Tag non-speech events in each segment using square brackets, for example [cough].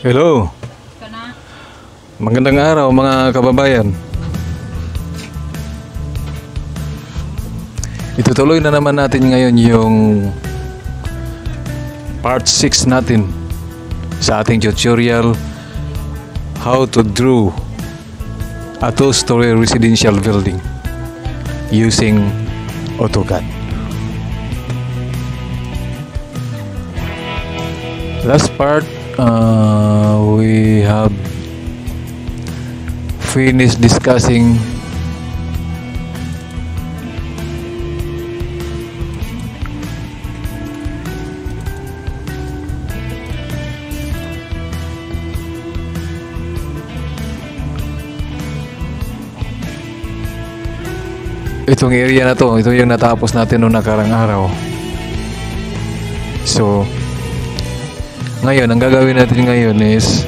Hello. Magandang araw mga kababayan. Itutuloy na naman natin ngayon yung part 6 natin sa ating tutorial how to draw a two-story residential building using AutoCAD. Last part, uh, we have finished discussing itong area na to, ito yung natapos natin noong nakarang araw. So, ngayon, ang gagawin natin ngayon is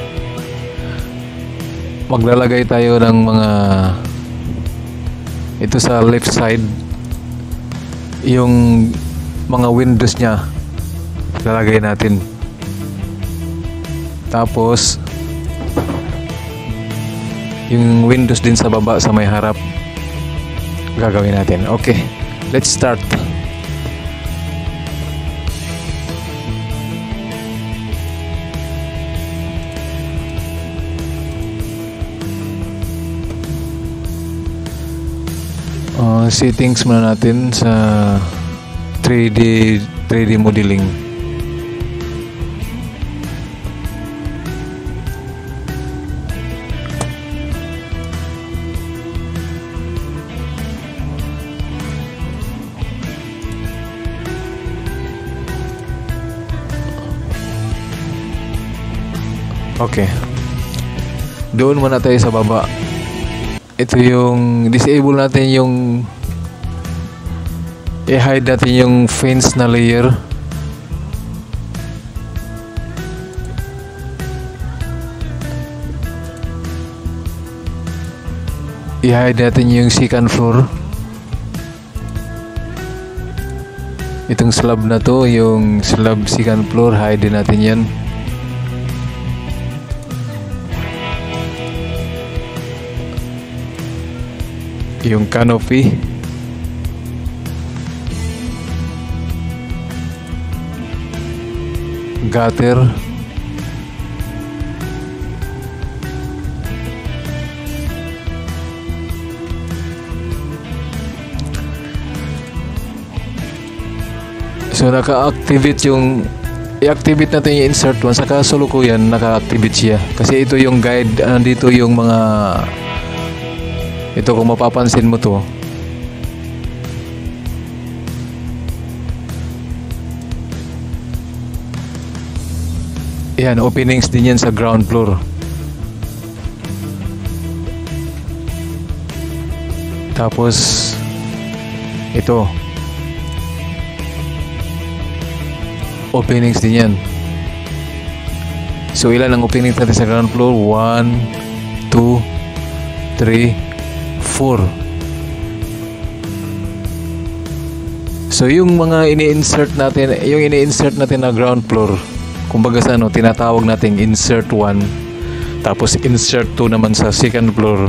maglalagay tayo ng mga ito sa left side. Yung mga windows niya lalagay natin. Tapos yung windows din sa baba sa may harap gagawin natin. Okay let's start uh, settings muna natin sa 3D 3D modeling Okay. Doon muna tayo sa baba ito yung disable natin yung i-hide natin yung fence na layer. I-hide natin yung second floor. Itong slab na to yung slab second floor hide natin yan yung canopy. Gutter. So naka-activate yung i-activate natin yung insert one sa kasulukuyan naka-activate siya. Kasi ito yung guide andito yung mga ito kung mapapansin mo to yan openings din yan sa ground floor. Tapos ito openings din yan. So ilan ang openings natin sa ground floor? 1 2 3 4 So yung mga ini-insert natin, yung ini-insert natin na ground floor, kumbaga sa ano, tinatawag nating insert 1, tapos insert 2 naman sa second floor,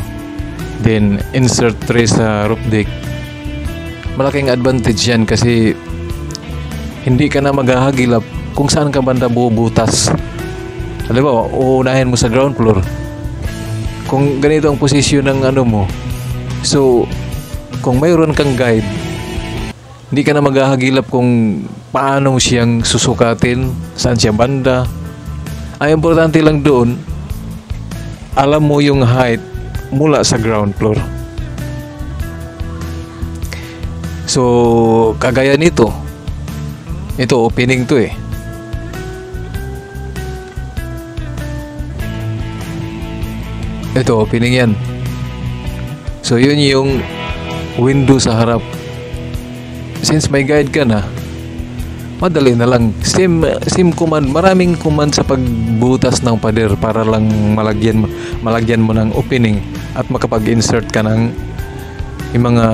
then insert 3 sa roof deck. Malaking advantage yan kasi hindi ka na maghahagilap kung saan ka banda bubutas. Halimbawa, uunahin mo sa ground floor. Kung ganito ang posisyon ng ano mo, So, kung mayroon kang guide, hindi ka na maghahagilap kung paano siyang susukatin, saan siya banda. Ang importante lang doon, alam mo yung height mula sa ground floor. So, kagaya nito, ito opening to eh. Ito opening yan. So yun yung window sa harap. Since may guide ka na, madali na lang. Same, same command. Maraming command sa pagbutas ng pader para lang malagyan, malagyan mo ng opening at makapag-insert ka ng yung mga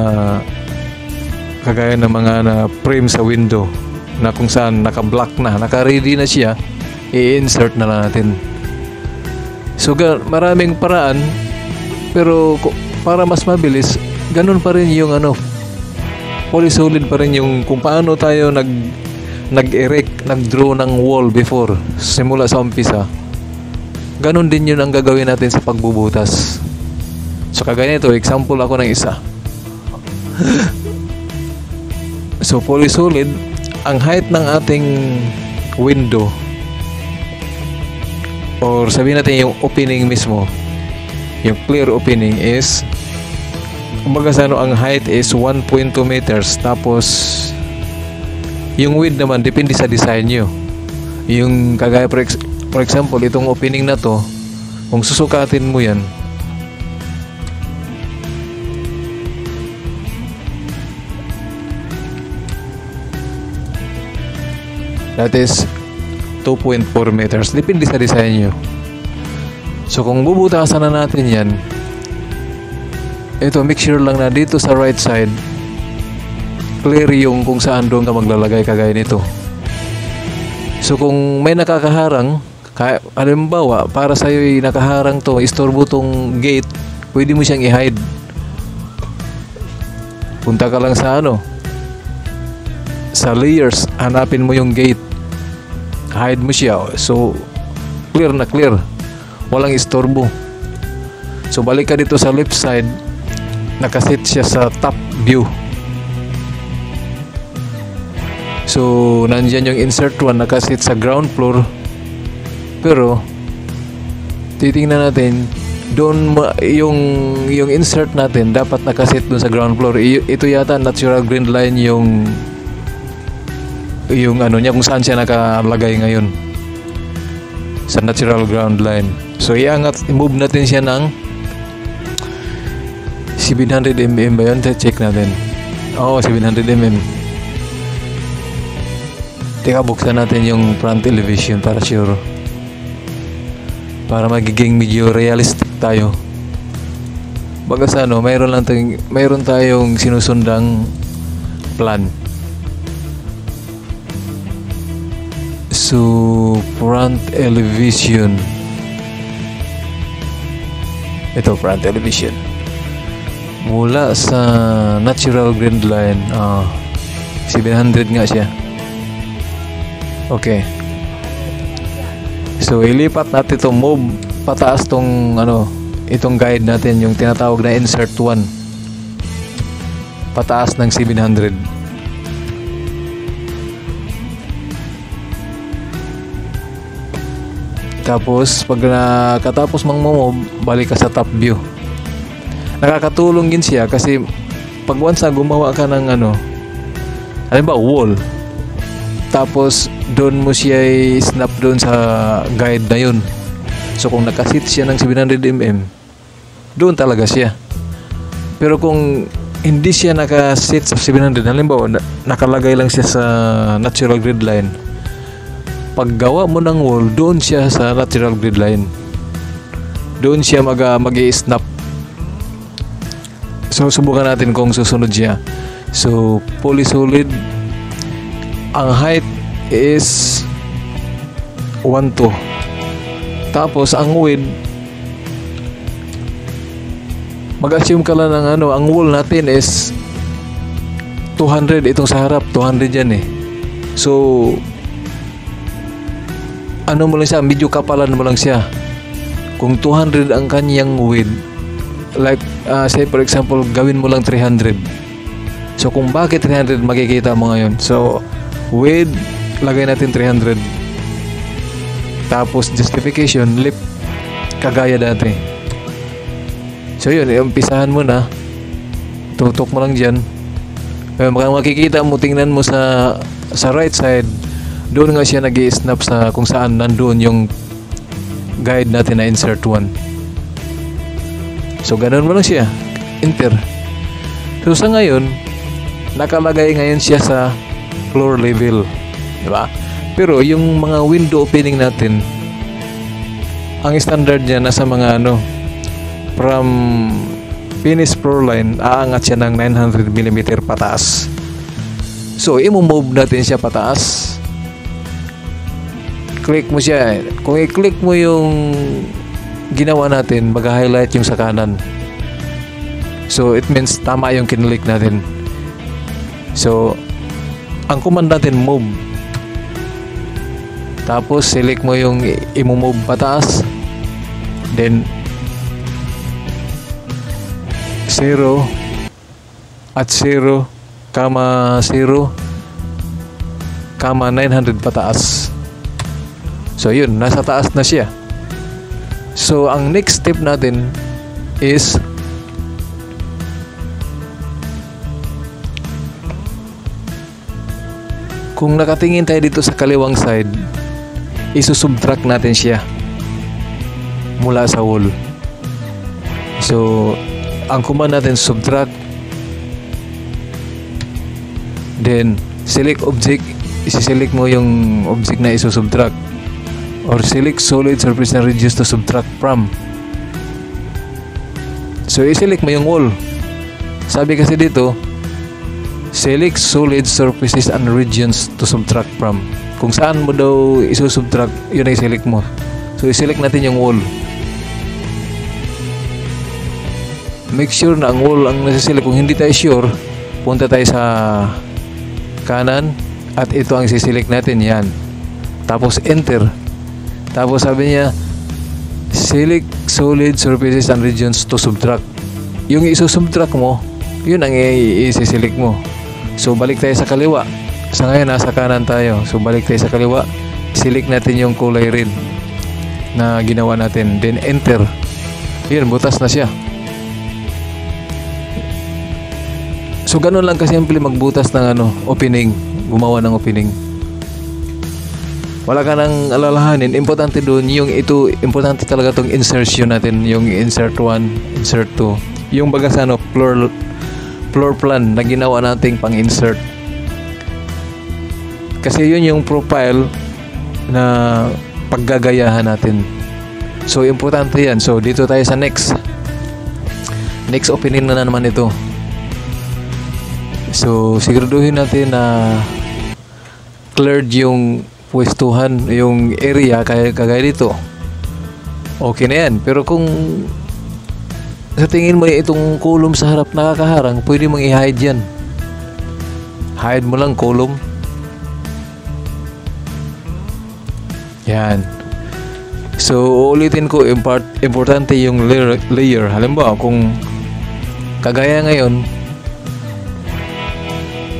kagaya ng mga na frame sa window na kung saan naka-block na, naka-ready na siya, i-insert na lang natin. So maraming paraan pero para mas mabilis, ganun pa rin yung ano fully solid pa rin yung kung paano tayo nag nag-erect, nag-draw ng wall before simula sa umpisa. Ganun din yun ang gagawin natin sa pagbubutas. So kagaya nito, example ako ng isa. [laughs] so fully solid, ang height ng ating window or sabihin natin yung opening mismo, yung clear opening is kumbaga sa ano, ang height is 1.2 meters. Tapos yung width naman depende sa design nyo. Yung kagaya for, ex- for example itong opening na to kung susukatin mo yan that is 2.4 meters. Depende sa design nyo. So kung bubutasan na natin yan ito make sure lang na dito sa right side clear yung kung saan doon ka maglalagay kagaya nito. So kung may nakakaharang kaya, halimbawa para sa iyo nakaharang to istorbo tong gate pwede mo siyang i-hide. Punta ka lang sa ano sa layers hanapin mo yung gate. Hide mo siya. So clear na clear. Walang istorbo. So balik ka dito sa left side nakasit siya sa top view. So nandyan yung insert 1 nakasit sa ground floor. Pero titingnan natin doon yung yung insert natin dapat nakasit doon sa ground floor. I- ito yata natural green line yung yung ano niya kung saan siya nakalagay ngayon. Sa natural ground line. So iangat i-move natin siya ng 700 mm ba yun? check natin. Oo 700 mm teka buksan natin yung front elevation para sure. Para magiging medyo realistic tayo. Baga sa ano mayroon lang tayong, mayroon tayong sinusundang plan. So front elevation ito front elevation mula sa natural green line ah 700 nga siya. Okay. So ilipat natin itong move pataas tong ano itong guide natin yung tinatawag na insert 1 pataas ng 700 tapos pag nakatapos mang move balik ka sa top view nakakatulong din siya kasi pag once gumawa ka ng ano halimbawa wall tapos doon mo siya snap doon sa guide na yun. So kung nakasit siya ng 700mm doon talaga siya. Pero kung hindi siya nakasit sa 700 halimbawa na- nakalagay lang siya sa natural grid line paggawa mo ng wall doon siya sa natural grid line. Doon siya mag, mag snap So, subukan natin kung susunod siya. So, fully solid. Ang height is 1 to. Tapos, ang width, mag-assume ka lang ng ano, ang wall natin is 200. Itong sa harap, 200 yan eh. So, ano mo lang siya, medyo kapalan mo lang siya. Kung 200 ang kanyang width, like uh, say for example gawin mo lang 300 so kung bakit 300 makikita mo ngayon? So with lagay natin 300 tapos justification lip kagaya dati. So yun umpisahan mo na. Tutok mo lang dyan. Eh, makikita mo tingnan mo sa sa right side. Doon nga siya nag snap sa kung saan nandoon yung guide natin na insert 1 So, ganun mo lang siya. Enter. So, sa ngayon, nakalagay ngayon siya sa floor level. Di ba? Pero, yung mga window opening natin, ang standard niya nasa mga ano, from finish floor line, aangat siya ng 900mm pataas. So, i-move natin siya pataas. Click mo siya. Kung i-click mo yung ginawa natin, mag-highlight yung sa kanan. So, it means tama yung kinlik natin. So, ang command natin, move. Tapos, select mo yung i-move pataas. Then, 0 at 0, kama 0, kama 900 pataas. So, yun, nasa taas na siya. So, ang next step natin is kung nakatingin tayo dito sa kaliwang side, isusubtract natin siya mula sa wall. So, ang command natin subtract then select object isi-select mo yung object na isusubtract or select solid surface na reduce to subtract from. So i-select mo yung wall. Sabi kasi dito select solid surfaces and regions to subtract from. Kung saan mo daw isusubtract yun ay select mo. So i-select natin yung wall. Make sure na ang wall ang nasa-select kung hindi tayo sure punta tayo sa kanan at ito ang siselect natin. Yan. Tapos enter tapos sabi niya, select solid surfaces and regions to subtract. Yung isusubtract mo, yun ang i-select mo. So balik tayo sa kaliwa. Sa ngayon, nasa kanan tayo. So balik tayo sa kaliwa. Select natin yung kulay red na ginawa natin. Then enter. Yun, butas na siya. So ganun lang kasimple magbutas ng ano, opening. Gumawa ng opening wala ka nang alalahanin. Importante doon yung ito importante talaga tong insertion natin yung insert 1 insert 2 yung baga sa ano floor floor plan na ginawa nating pang insert kasi yun yung profile na paggagayahan natin. So importante yan. So dito tayo sa next. Next opening na naman ito. So siguraduhin natin na cleared yung pwestuhan yung area kaya kagaya dito. Okay na yan. Pero kung sa tingin mo itong column sa harap nakakaharang pwede mong i-hide yan. Hide mo lang column yan. So ulitin ko impart, importante yung layer, layer. Halimbawa kung kagaya ngayon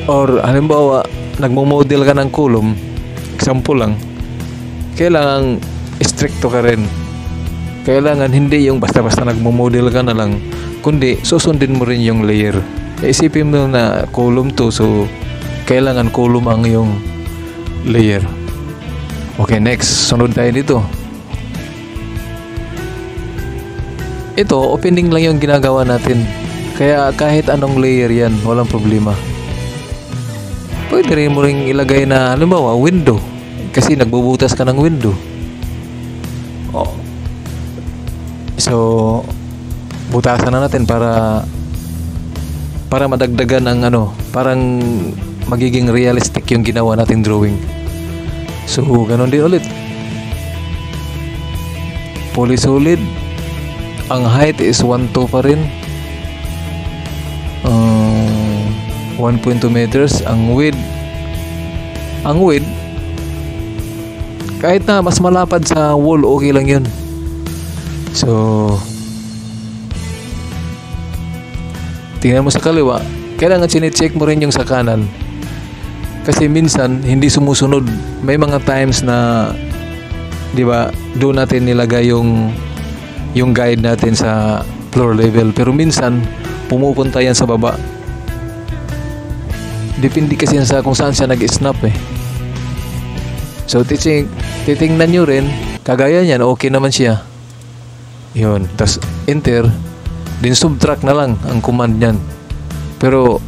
or halimbawa nagmo-model ka ng column example lang, kailangan stricto ka rin. Kailangan hindi yung basta-basta nagmo-model ka na lang, kundi susundin mo rin yung layer. Isipin mo na column to, so kailangan column ang yung layer. Okay, next. Sunod tayo dito. Ito, opening lang yung ginagawa natin. Kaya kahit anong layer yan, walang problema. Pwede rin mo rin ilagay na, halimbawa, window kasi nagbubutas ka ng window. Oh. So, butasan na natin para para madagdagan ang ano, parang magiging realistic yung ginawa nating drawing. So, ganun din ulit. Fully solid. Ang height is 1.2 pa rin. Uh, 1.2 meters. Ang width ang width kahit na mas malapad sa wall, okay lang yun. So, tingnan mo sa kaliwa, kailangan sinecheck mo rin yung sa kanan. Kasi minsan, hindi sumusunod. May mga times na, di ba, doon natin nilagay yung, yung guide natin sa floor level. Pero minsan, pumupunta yan sa baba. Depende kasi yan sa kung saan siya nag-snap eh. So, titing, titingnan nyo rin, kagaya niyan, okay naman siya. Yun. Tapos, enter. Din subtract na lang ang command niyan. Pero,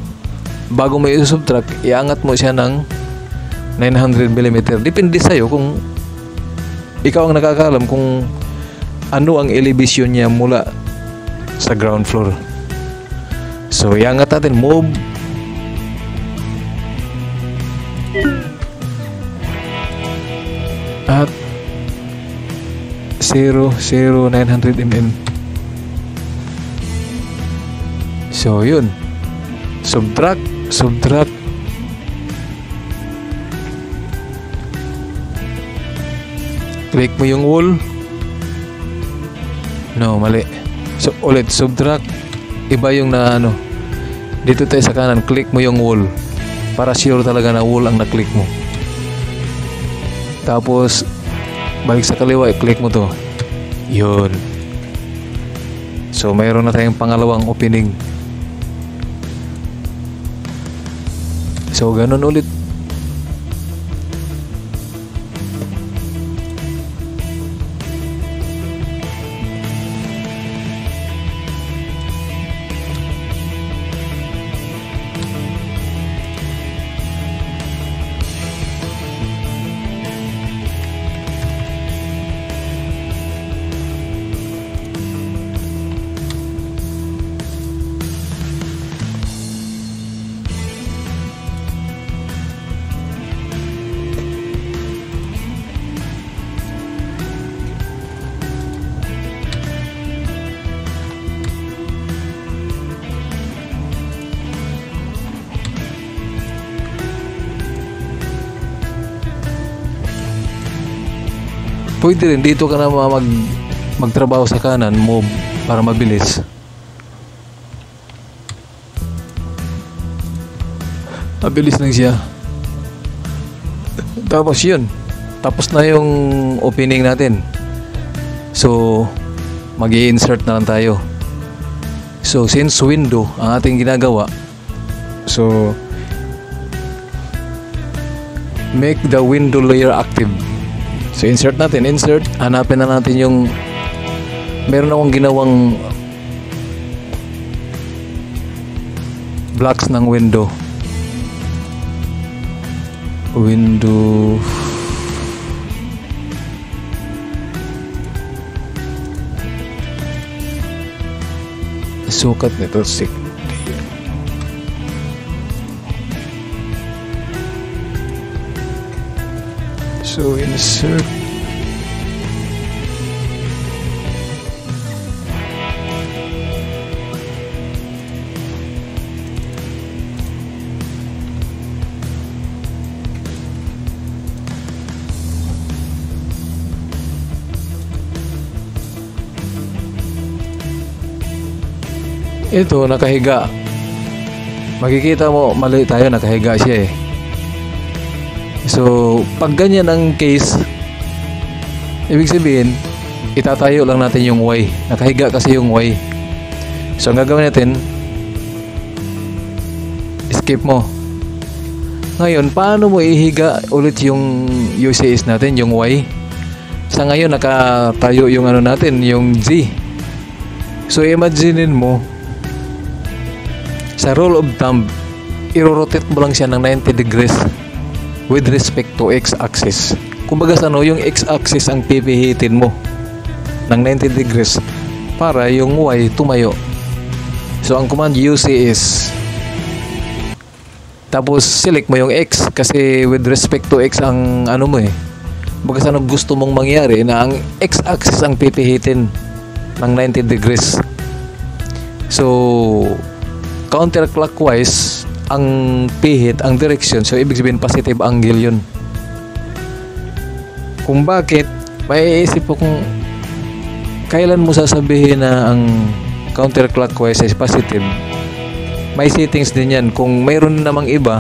bago mo i-subtract, iangat mo siya ng 900mm. Depende sa'yo kung ikaw ang nakakaalam kung ano ang elevation niya mula sa ground floor. So, iangat natin, move At 0, 0, 900 mm. So, yun. Subtract, subtract. Click mo yung wall. No, mali. So, ulit, subtract. Iba yung na ano. Dito tayo sa kanan, click mo yung wall. Para sure talaga na wall ang na-click mo. Tapos, balik sa kaliwa, i-click mo to. Yun. So, mayroon na tayong pangalawang opening. So, ganun ulit. Pwede rin, dito ka na ma- mag, magtrabaho sa kanan, move para mabilis. Mabilis lang siya. [laughs] Tapos yun. Tapos na yung opening natin. So, mag insert na lang tayo. So, since window ang ating ginagawa, so, make the window layer active. So insert natin, insert. Hanapin na natin yung meron akong ginawang blocks ng window. Window sukat nito six So insert Ito, nakahiga. Makikita mo, mali tayo, nakahiga siya eh. So, pag ganyan ang case, ibig sabihin, itatayo lang natin yung Y. Nakahiga kasi yung Y. So, ang gagawin natin, skip mo. Ngayon, paano mo ihiga ulit yung UCS natin, yung Y? Sa ngayon, nakatayo yung ano natin, yung Z. So, imaginein mo, sa rule of thumb, i-rotate mo lang siya ng 90 degrees with respect to x-axis. Kumbaga sa ano, yung x-axis ang pipihitin mo ng 90 degrees para yung y tumayo. So ang command UC is tapos select mo yung x kasi with respect to x ang ano mo eh. Kumbaga sa ano gusto mong mangyari na ang x-axis ang pipihitin ng 90 degrees. So counterclockwise ang pihit, ang direction. So, ibig sabihin positive angle yun. Kung bakit, may iisip ko kung kailan mo sasabihin na ang counterclockwise is positive. May settings din yan. Kung mayroon namang iba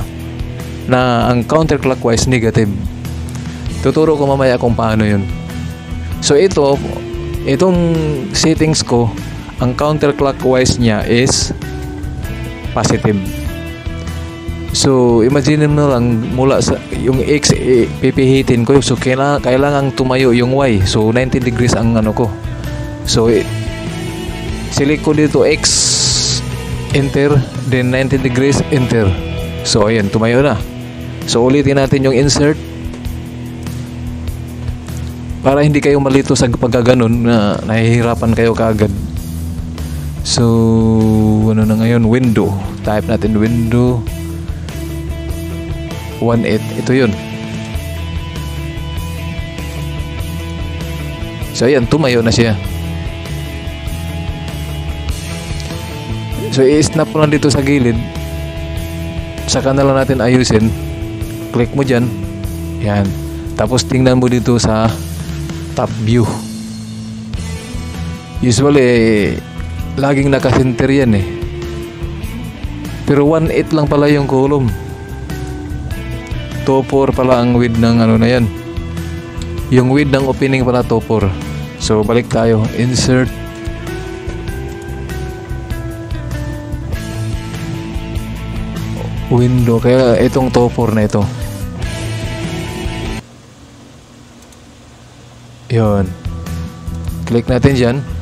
na ang counterclockwise negative. Tuturo ko mamaya kung paano yun. So, ito, itong settings ko, ang counterclockwise niya is positive. So, imagine mo lang mula sa yung X eh, pipihitin ko. So, kailangan, kailangan tumayo yung Y. So, 90 degrees ang ano ko. So, eh, select ko dito X enter then 90 degrees enter. So, ayan, tumayo na. So, ulitin natin yung insert para hindi kayo malito sa pagkaganon na nahihirapan kayo kaagad. So, ano na ngayon? Window. Type natin window. 1.8. Ito yun. So ayan, tumayo na siya. So i-snap mo lang dito sa gilid. Saka na lang natin ayusin. Click mo dyan. Yan. Tapos tingnan mo dito sa top view. Usually, laging nakasinter yan eh. Pero 1.8 lang pala yung column. 2.4 pala ang width ng ano na yan. Yung width ng opening pala 2.4. So, balik tayo. Insert. Window. Kaya itong 2.4 na ito. Yun. Click natin dyan.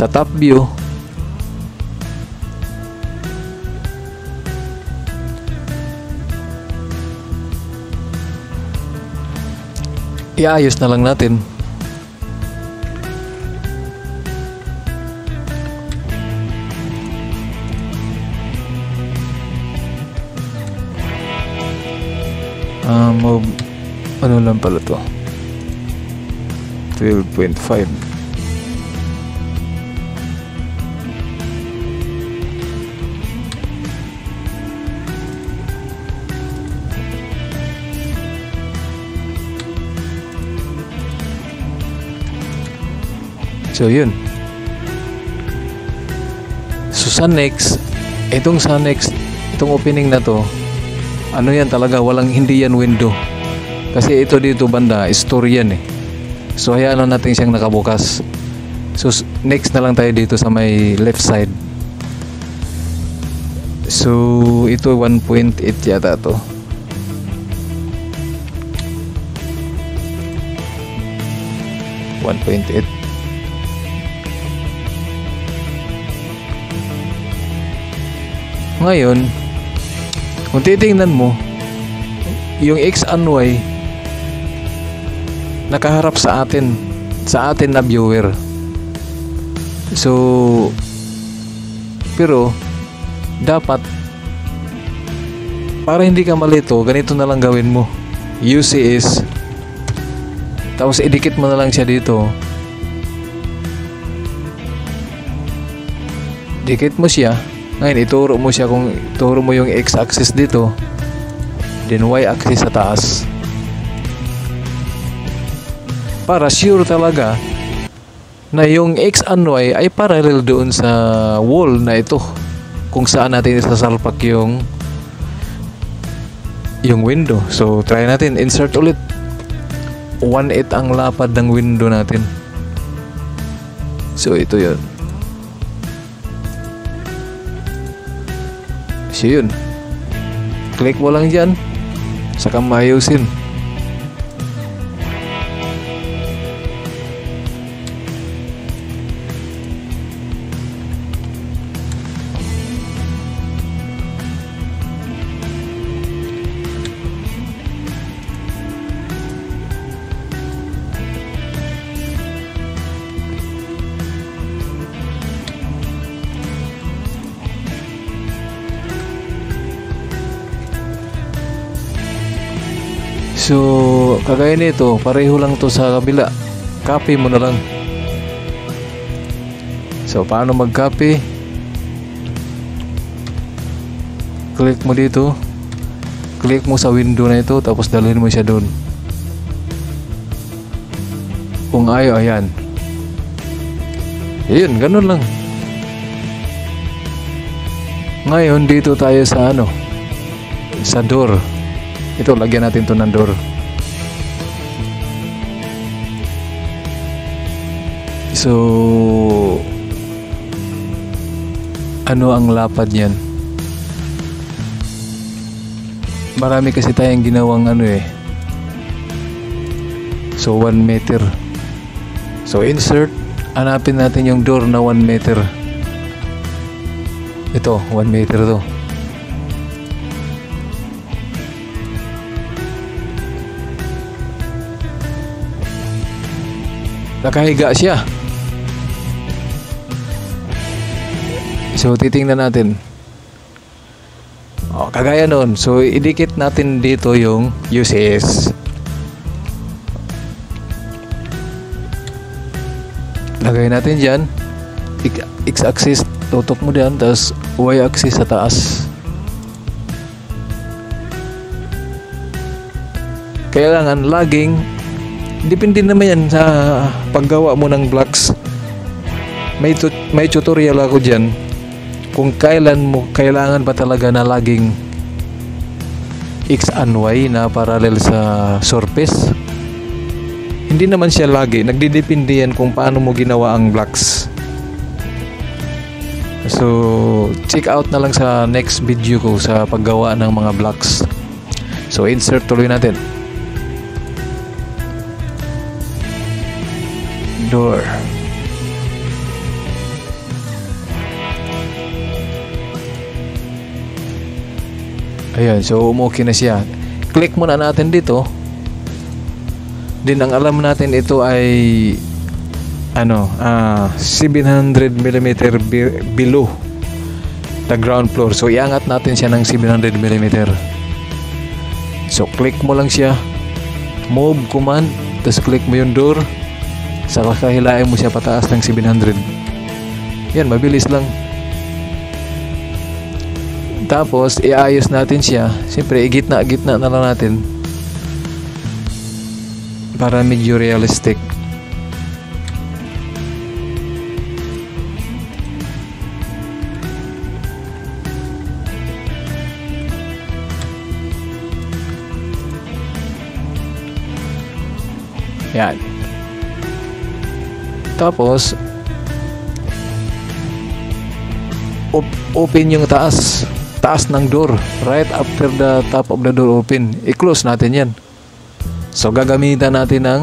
Sa top view, iayos na lang natin. Um, ano lang pala to? 12.5 So yun. So sa next, itong sa next, itong opening na to, ano yan talaga, walang hindi yan window. Kasi ito dito banda, story yan eh. So hayaan lang natin siyang nakabukas. So next na lang tayo dito sa may left side. So ito 1.8 yata to. One point eight. Ngayon, kung titingnan mo, yung X and Y nakaharap sa atin, sa atin na viewer. So, pero, dapat, para hindi ka malito, ganito na lang gawin mo. UC is, tapos idikit mo na lang siya dito. Dikit mo siya, ngayon, ituro mo siya kung ituro mo yung x-axis dito. Then y-axis sa taas. Para sure talaga na yung x and y ay parallel doon sa wall na ito. Kung saan natin isasalpak yung yung window. So, try natin. Insert ulit. 1.8 ang lapad ng window natin. So, ito yun. Yun. Click mo lang dyan. Saka maayusin. Kagaya nito, pareho lang to sa kabila. Copy mo na lang. So, paano mag-copy? Click mo dito. Click mo sa window na ito, tapos dalhin mo siya doon. Kung ayaw, ayan. Ayun, ganun lang. Ngayon, dito tayo sa ano? Sa door. Ito, lagyan natin to ng door. So, ano ang lapad niyan? Marami kasi tayong ginawang ano eh. So, 1 meter. So, insert. Hanapin natin yung door na 1 meter. Ito, 1 meter to. Nakahiga siya. So, titingnan natin. O, kagaya nun. So, idikit natin dito yung uses. lagay natin dyan x-axis tutok mo dyan tapos y-axis sa taas kailangan laging depende naman yan sa paggawa mo ng blocks may, tut- may tutorial ako dyan kung kailan mo kailangan ba talaga na laging x and y na parallel sa surface? Hindi naman siya lagi. Nagdidepende yan kung paano mo ginawa ang blocks. So check out na lang sa next video ko sa paggawa ng mga blocks. So insert tuloy natin. Door. Ayan, so okay na siya. Click muna natin dito. Din ang alam natin ito ay ano, uh, 700 mm be- below the ground floor. So iangat natin siya ng 700 mm. So click mo lang siya. Move command, tapos click mo yung door sa kakahilain mo siya pataas ng 700 yan mabilis lang tapos iayos natin siya. Siyempre igitna gitna na lang natin. Para medyo realistic. Yan. Tapos, op- open yung taas. Taas ng door. Right after the top of the door open. I-close natin yan. So, gagamitan natin ng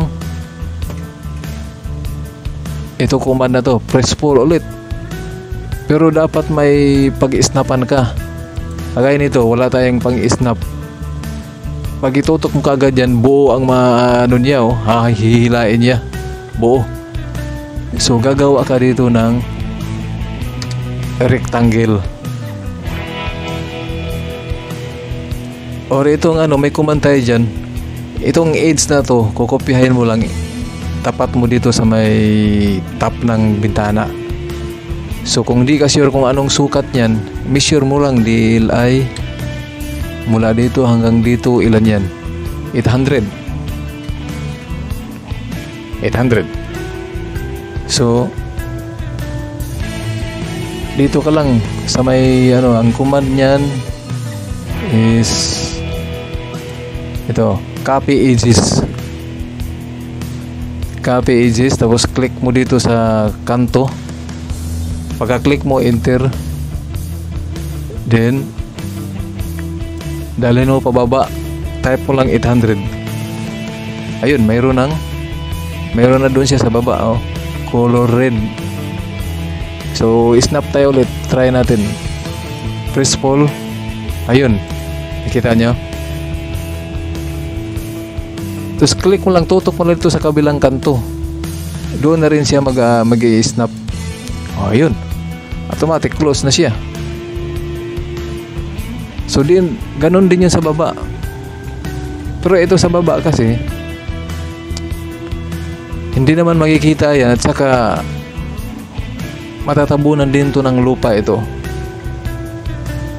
ito command na to. Press pull ulit. Pero dapat may pag-snapan ka. Kagaya nito, wala tayong pang-snap. Pag itutok mo kagad yan, buo ang ma ano niya, oh, hahihilain niya. Buo. So gagawa ka dito ng rectangle. Or itong ano, may command tayo dyan. Itong edge na to, kukopyahin mo lang. Tapat mo dito sa may top ng bintana. So kung di ka sure kung anong sukat niyan, measure mo lang DLI mula dito hanggang dito ilan yan? 800. 800. So, dito ka lang sa may ano, ang command niyan is ito, copy edges. Copy edges tapos click mo dito sa kanto. Pagka-click mo enter. Then dalhin mo pababa. Type mo lang 800 ayun mayroon nang mayroon na doon siya sa baba oh. Color red. So snap tayo ulit. Try natin. Press pull ayun. Nakita nyo tapos click mo lang tutok mo lang ito sa kabilang kanto doon na rin siya mag, uh, mag snap oh, ayun automatic close na siya so din ganun din yun sa baba pero ito sa baba kasi hindi naman makikita yan at saka matatabunan din to ng lupa ito.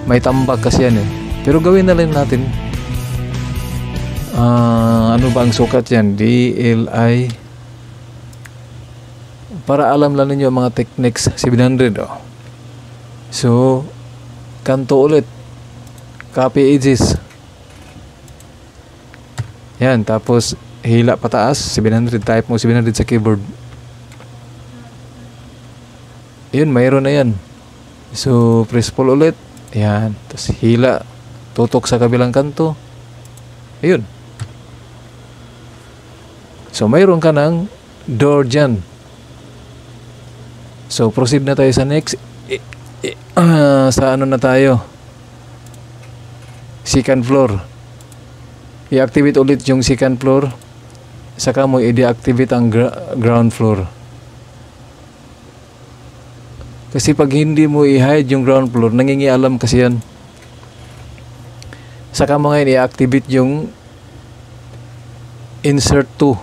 May tambak kasi yan eh. Pero gawin na lang natin. Uh, ano ba ang sukat yan? DLI para alam lang ninyo mga techniques 700 oh. So kanto ulit. Copy edges. Yan tapos hila pataas 700 type mo 700 sa keyboard. Yun mayroon na yan. So press pull ulit. Yan tapos hila. Tutok sa kabilang kanto. Ayun so mayroon ka ng door dyan so proceed na tayo sa next I, I, uh, sa ano na tayo second floor i-activate ulit yung second floor saka mo i-deactivate ang gra- ground floor. Kasi pag hindi mo i-hide yung ground floor, nangingialam kasi yan. Saka mo ngayon i-activate yung insert to.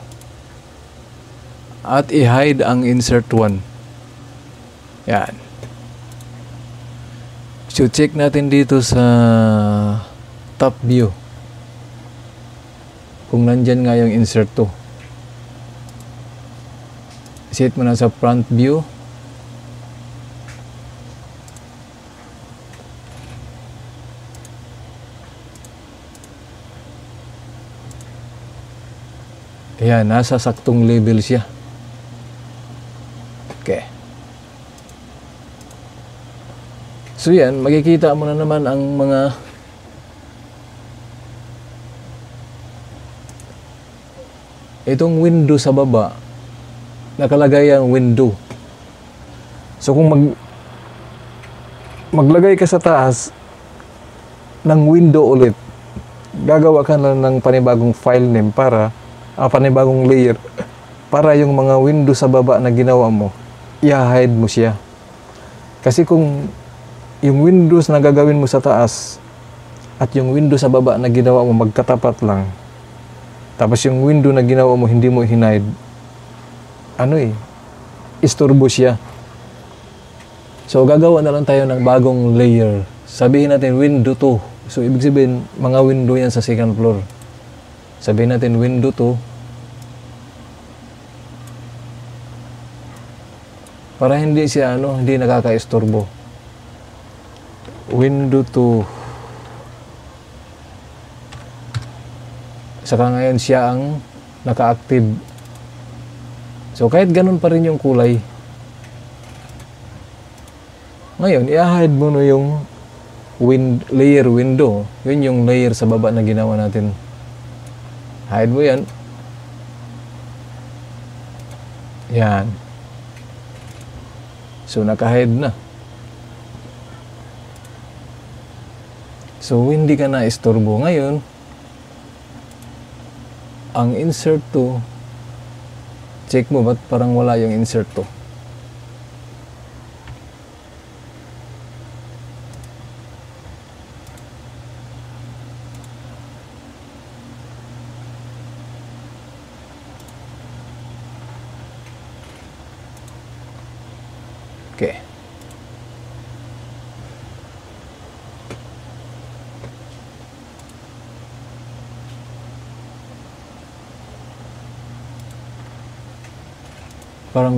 At i-hide ang insert 1. Yan. So check natin dito sa top view kung nandyan nga yung insert 2. Set mo na sa front view. Ayan, nasa saktong level siya. Okay. So yan, makikita mo na naman ang mga itong window sa baba nakalagay ang window. So kung mag maglagay ka sa taas ng window ulit, gagawa ka na ng panibagong file name para ah, panibagong layer para yung mga window sa baba na ginawa mo, i-hide mo siya. Kasi kung yung windows na gagawin mo sa taas at yung window sa baba na ginawa mo magkatapat lang, tapos yung window na ginawa mo hindi mo hinide, ano eh, isturbo siya. So gagawa na lang tayo ng bagong layer. Sabihin natin window 2. So ibig sabihin mga window yan sa second floor. Sabihin natin window 2. Para hindi siya ano, hindi nakaka-istorbo. Window 2. Saka ngayon siya ang naka-active. So kahit ganun pa rin yung kulay. Ngayon, i-hide mo no yung wind, layer window. Yun yung layer sa baba na ginawa natin. Hide mo yan. Yan. So, naka-hide na. So, hindi ka na istorbo. Ngayon, ang insert to, check mo ba't parang wala yung insert to? Okay.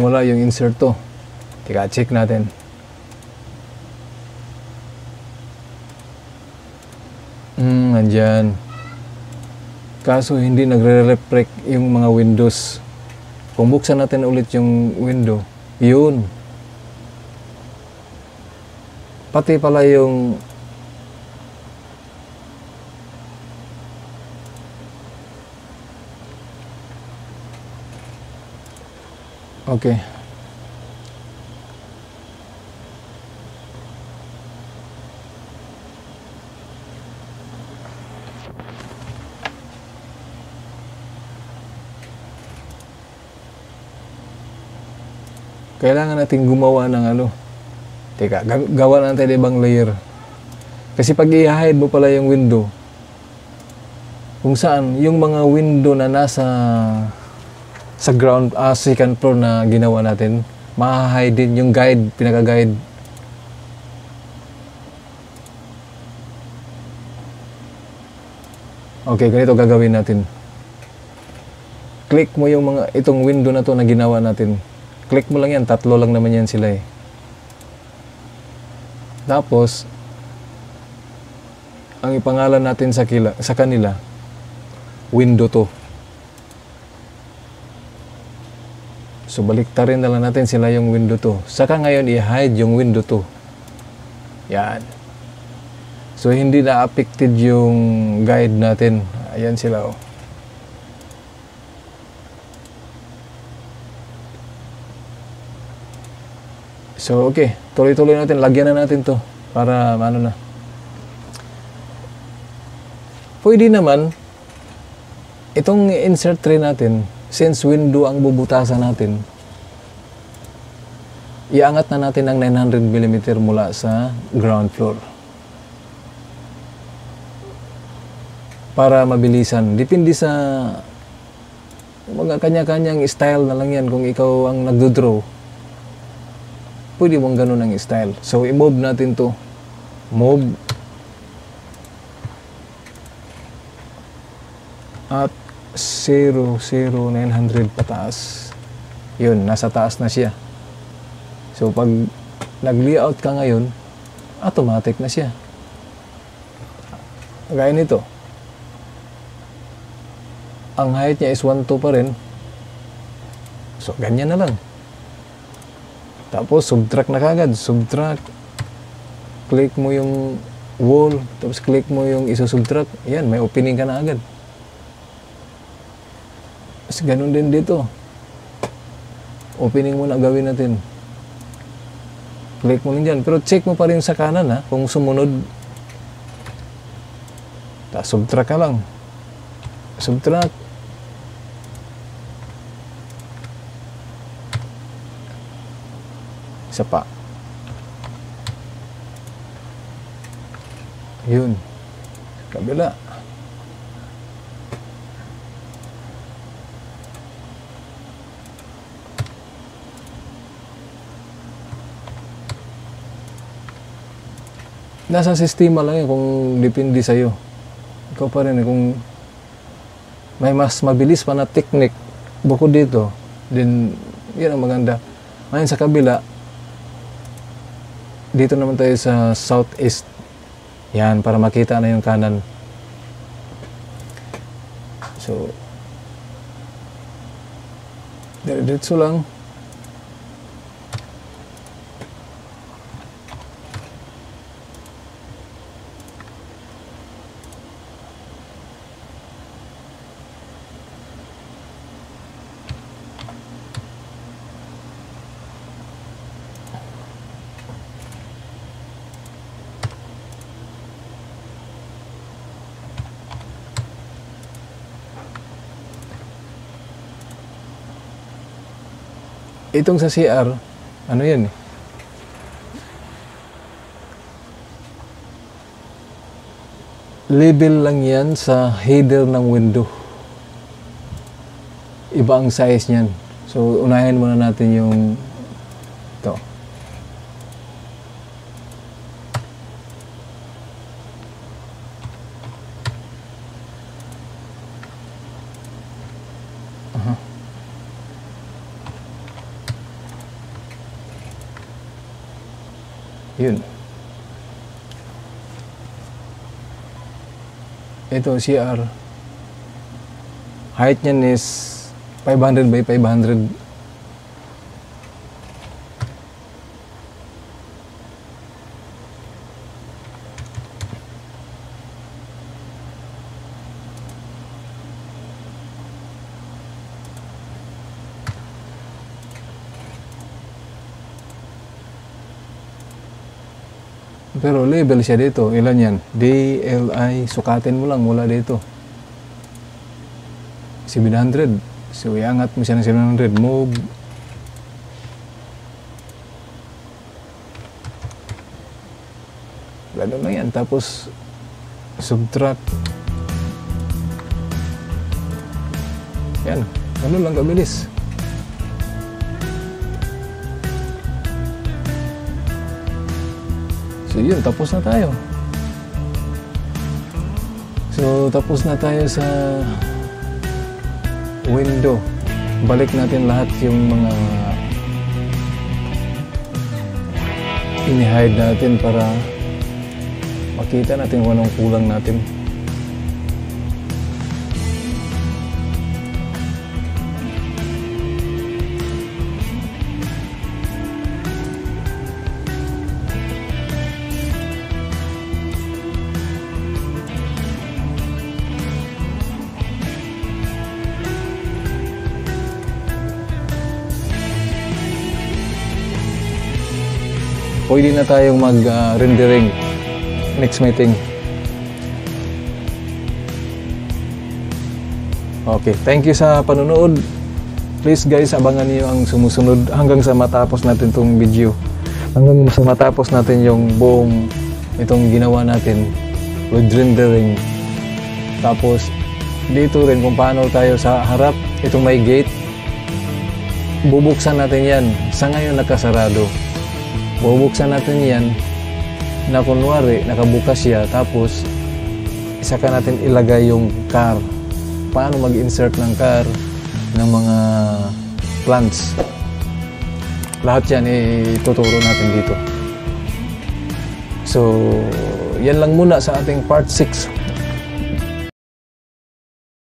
Wala yung insert to. Teka, check natin. Hmm, nandyan. Kaso hindi nagre-reflect yung mga windows. Kung buksan natin ulit yung window, yun. Pati pala yung Okay. Kailangan natin gumawa ng ano. Teka, gawa natin ibang layer. Kasi pag i-hide mo pala yung window, kung saan yung mga window na nasa sa ground, ah, second floor na ginawa natin, ma-hide din yung guide, pinaka-guide. Okay, ganito gagawin natin. Click mo yung mga, itong window na to na ginawa natin. Click mo lang yan, tatlo lang naman yan sila eh. Tapos, ang ipangalan natin sa, kila, sa kanila, window to. So, baliktarin na lang natin sila yung window to. Saka ngayon, i-hide yung window to. Yan. So, hindi na affected yung guide natin. Ayan sila, oh. So, okay. Tuloy-tuloy natin. Lagyan na natin to para ano na. Pwede naman, itong insert tray natin, since window ang bubutasan natin, iangat na natin ang 900mm mula sa ground floor. Para mabilisan. Depende sa mga kanya-kanyang style na lang yan kung ikaw ang nagdo-draw. Pwede mong ganun ang style. So, i-move natin to. Move. At 0, 0, 900 pataas. Yun, nasa taas na siya. So, pag nag-layout ka ngayon, automatic na siya. Gaya nito ang height niya is 1.2 pa rin. So, ganyan na lang. Tapos, subtract na kagad. Subtract. Click mo yung wall. Tapos, click mo yung isusubtract. Yan, may opening ka na agad. Tapos, ganun din dito. Opening mo na gawin natin. Click mo lang dyan. Pero check mo pa rin sa kanan ha, kung sumunod. Tapos, subtract ka lang. Subtract. Isa pa. Yun. Kabila. Nasa sistema lang yun kung depende sa'yo. Ikaw pa rin eh, kung may mas mabilis pa na technique bukod dito, then yan ang maganda. Ngayon sa kabila, dito naman tayo sa southeast. Yan, para makita na yung kanan. So, diretso lang. Itong sa CR, ano yan eh? Level lang yan sa header ng window. Iba ang size niyan. So, unahin muna natin yung Yun. Ito, CR. Height niyan is 500 by 500. Pero level siya dito. Ilan yan? DLI. Sukatin mo lang mula dito. 700. So, iangat mo siya ng 700. Move. Ganun lang yan. Tapos, subtract. Yan. Ganun lang kabilis. So yun, tapos na tayo. So tapos na tayo sa window. Balik natin lahat yung mga ini-hide natin para makita natin kung anong kulang natin. Pwede na tayong mag-rendering next meeting. Okay, thank you sa panonood. Please guys, abangan niyo ang sumusunod hanggang sa matapos natin tong video. Hanggang sa matapos natin yung buong itong ginawa natin with rendering. Tapos dito rin kung paano tayo sa harap itong may gate, bubuksan natin yan. Sa ngayon nakasarado. Bubuksan natin yan na kunwari nakabukas siya tapos isa ka natin ilagay yung car. Paano mag-insert ng car ng mga plants. Lahat yan ituturo natin dito. So, yan lang muna sa ating part 6